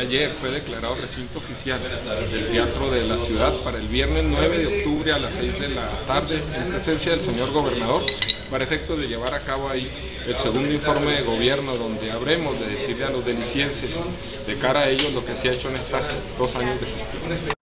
Ayer fue declarado recinto oficial del Teatro de la Ciudad para el viernes 9 de octubre a las 6 de la tarde en presencia del señor gobernador para efecto de llevar a cabo ahí el segundo informe de gobierno donde habremos de decirle a los delicienses de cara a ellos lo que se ha hecho en estos dos años de gestión.